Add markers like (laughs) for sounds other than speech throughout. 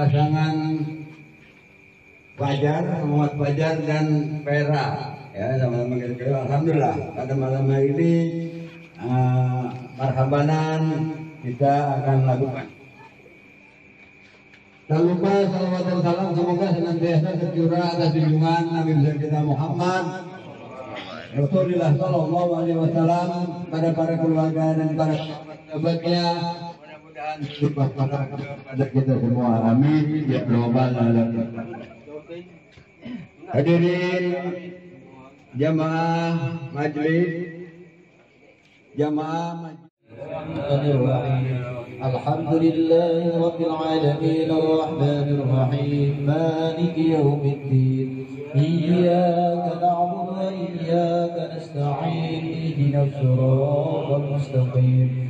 pasangan Fajar, Muhammad Fajar dan Vera. Ya, sama-sama kita Alhamdulillah pada malam hari ini uh, marhabanan kita akan lakukan. Tak lupa salawat dan salam semoga senantiasa tercurah atas junjungan Nabi besar kita Muhammad Rasulullah Sallallahu Alaihi Wasallam pada para keluarga dan para sahabatnya mudah-mudahan sifat pada kita semua amin ya robbal alamin hadirin jamaah majlis jamaah majlis الحمد لله رب العالمين الرحمن الرحيم مالك يوم الدين إياك نعبد وإياك نستعين اهدنا الصراط المستقيم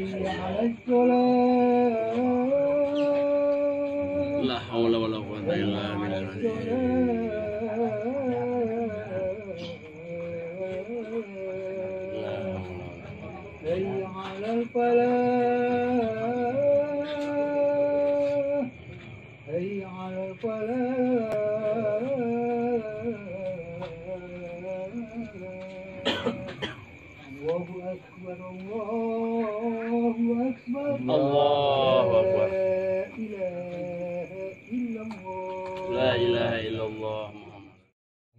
الله لا حول ولا قوة إلا بالله.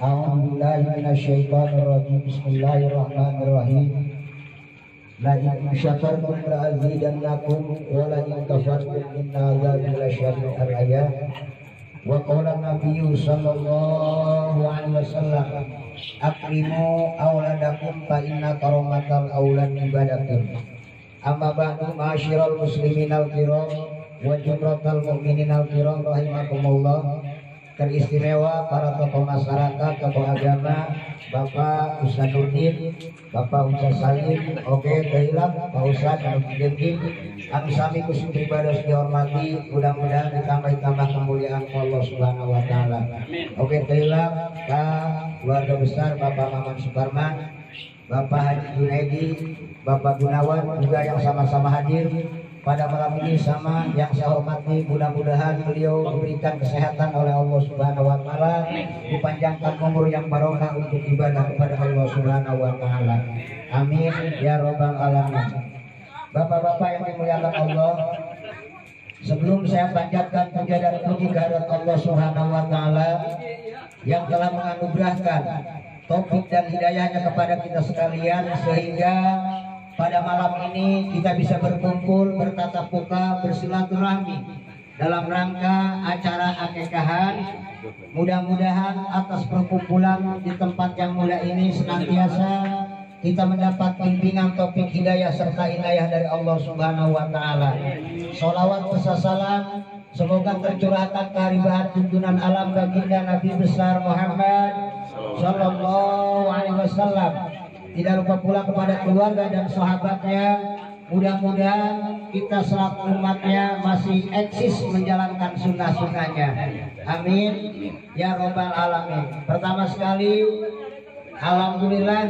asdaqul qailin A'udzu billahi minasyaitonir rajim Bismillahirrahmanirrahim لئن شكرتم لأزيدنكم ولئن كفرتم إن عذابي لشديد العذاب وقال النبي صلى الله عليه وسلم أكرموا أولادكم فإن كرامة الأولاد عبادة أما بعد معاشر المسلمين الكرام وجمرة المؤمنين الكرام رحمكم الله teristimewa para tokoh masyarakat, tokoh agama, Bapak Ustaz Nurdin, Bapak Ustaz Salim, oke, okay, Pak Ustaz, Anu Genting, kami sami kusum pribadi dihormati, mudah-mudahan ditambah-tambah kemuliaan Allah Subhanahu Wa Taala. Oke, okay, Kak keluarga besar Bapak Maman Suparman, Bapak Haji Junaidi, Bapak Gunawan juga yang sama-sama hadir, pada malam ini sama yang saya hormati mudah-mudahan beliau diberikan kesehatan oleh Allah Subhanahu wa taala dipanjangkan umur yang barokah untuk ibadah kepada Allah Subhanahu wa taala. Amin ya robbal alamin. Bapak-bapak yang dimuliakan Allah sebelum saya panjatkan puja dan puji kehadirat Allah Subhanahu wa taala yang telah menganugerahkan topik dan hidayahnya kepada kita sekalian sehingga pada malam ini kita bisa berkumpul, bertatap muka, bersilaturahmi dalam rangka acara akekahan. Mudah-mudahan atas perkumpulan di tempat yang mulia ini senantiasa kita mendapat bimbingan topik hidayah serta hidayah dari Allah Subhanahu wa taala. Salawat salam semoga tercurahkan keharibahan tuntunan alam baginda Nabi besar Muhammad sallallahu alaihi wasallam tidak lupa pula kepada keluarga dan sahabatnya. Mudah-mudahan kita selaku umatnya masih eksis menjalankan sunnah-sunnahnya. Amin. Ya robbal alamin. Pertama sekali Alhamdulillah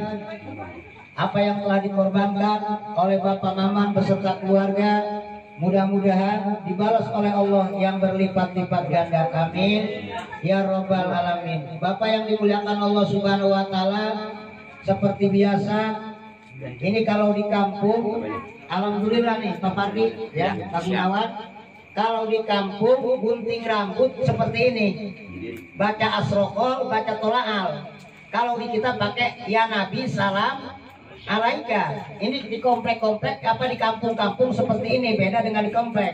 apa yang telah dikorbankan oleh Bapak Maman beserta keluarga mudah-mudahan dibalas oleh Allah yang berlipat-lipat ganda. Amin. Ya robbal alamin. Bapak yang dimuliakan Allah subhanahu wa ta'ala seperti biasa ini kalau di kampung Alhamdulillah nih Pak Pardi ya Pak Gunawan. Kalau di kampung gunting rambut seperti ini. Baca asrokol baca tolaal. Kalau di kita pakai ya Nabi salam alaika. Ini di komplek-komplek apa di kampung-kampung seperti ini beda dengan di komplek.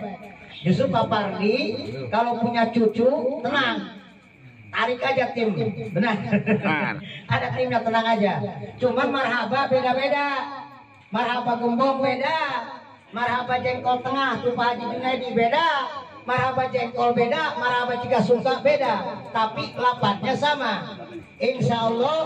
Justru Pak Pardi kalau punya cucu tenang tarik aja tim. Benar. Ada timnya tenang aja. Cuman marhaba beda-beda. Marhaba gembong beda. Marhaba jengkol tengah tuh Pak Haji Junaidi beda. Marhaba jengkol beda marhaba jika suka beda. Tapi lapatnya sama. Insya Allah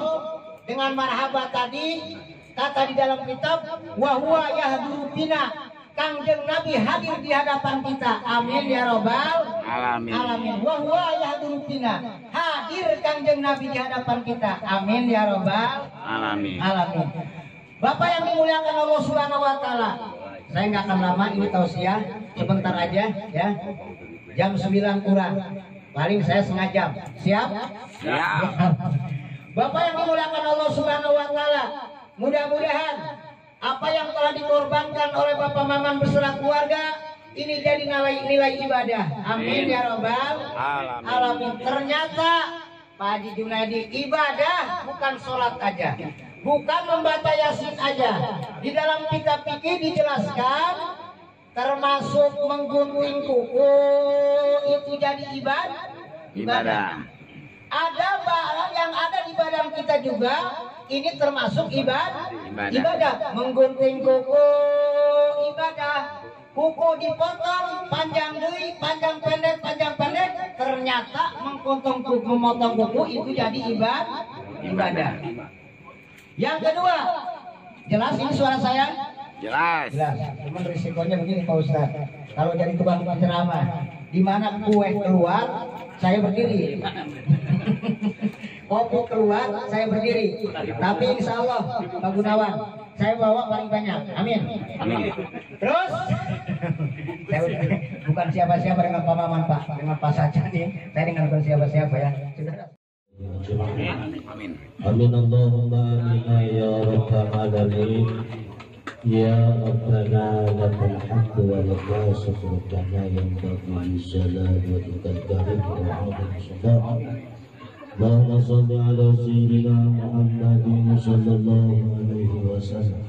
dengan marhaba tadi kata di dalam kitab wahwa yahduru bina Kangjeng Nabi hadir di hadapan kita. Amin ya robbal alamin. Alamin. Wa huwa yahduruna. Hadir Kangjeng Nabi di hadapan kita. Amin ya robbal alamin. Alamin. Bapak yang dimuliakan Allah Subhanahu wa taala. Saya nggak akan lama ini tausiah sebentar aja ya. Jam 9 kurang. Paling saya setengah jam. Siap? Siap. Bapak yang dimuliakan Allah Subhanahu wa taala, mudah-mudahan apa yang telah dikorbankan oleh Bapak Maman beserta keluarga ini jadi nilai nilai ibadah. Amin ya robbal alamin. Ternyata Pak Haji Junaidi ibadah bukan sholat aja, bukan membaca yasin aja. Di dalam kitab fikih dijelaskan termasuk menggunting kuku itu jadi ibadah. Ibadah. Ada barang yang ada di badan kita juga ini termasuk ibadah. Ibadah, ibadah. menggunting kuku. Ibadah. Kuku dipotong panjang dui panjang pendek panjang pendek. Ternyata mengkutung kuku memotong kuku itu jadi ibadah. Ibadah. Yang kedua jelas ini suara saya. Jelas. Jelas. Cuman risikonya begini Pak Ustaz. Kalau jadi tukang ceramah di mana kue keluar saya berdiri (laughs) kopi keluar saya berdiri. Tapi insya Allah Pak Gunawan saya bawa paling banyak. Amin. Amin. Terus? Saya bukan siapa-siapa dengan Pak Maman Pak. Dengan Pak Saja nih saya dengan bukan siapa-siapa ya. Sudah. Amin. Amin. Allahumma amina ya rabbal alamin. Ya Rabbana lakal hamdu wa lakal syukru kama yanbaghi li jalali wajhikal karim wa 'azimi اللهم صل على سيدنا محمد صلى الله عليه وسلم.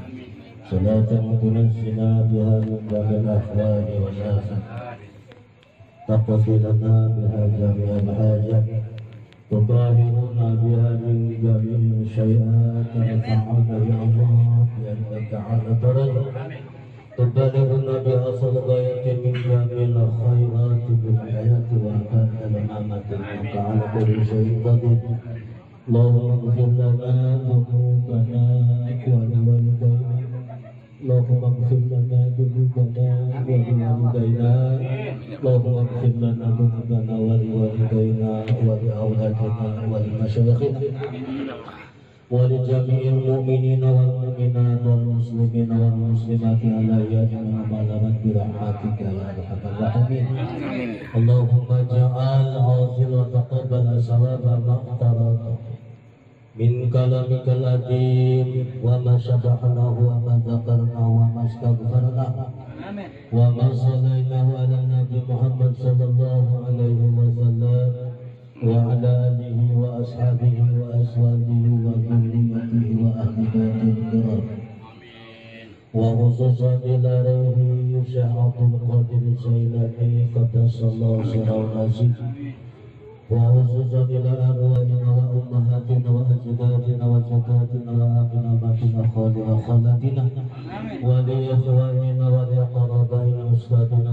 صلاة تنزلنا بها من باب الأحوال والآفات تقضي لنا بها جميع الحاجات تطهرنا بها من جميع الشيئات. يا الله لأنك على ترى تبلغنا بأصل شيء قدير اللهم اغفر لنا ذنوبنا ولوالدينا اللهم اغفر لنا ذنوبنا ولوالدينا اللهم اغفر لنا ذنوبنا ولوالدينا ولأولادنا ولمشايخنا ولجميع المؤمنين والمؤمنات والمسلمين والمسلمات على يدنا ملما برحمتك يا ارحم الراحمين اللهم اجعل حاصل وتقبل ثواب ما اخترت من كلامك الأديم وما شبعناه وما ذكرناه وما استغفرناه وما صليناه على النبي محمد صلى الله عليه وسلم وعلى آله وأصحابه وأزواجه وذريته وأهل بيته الكرام. وخصوصا إلى روحه شيخ القادر الجيلاني قدس الله سره العزيز وخصوصا إلى أرواحنا وأمهاتنا وأجدادنا وجداتنا وأقرباتنا وخالاتنا ولإخواننا ولأقربائنا وأستاذنا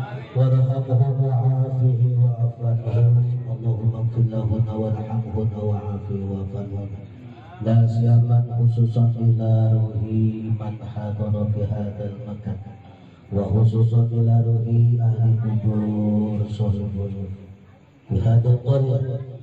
dan siaman khususan ila ruhi man hadara fi hadzal makan. Wa khususan ila ruhi ahli kubur sulbul fi hadzal qaryah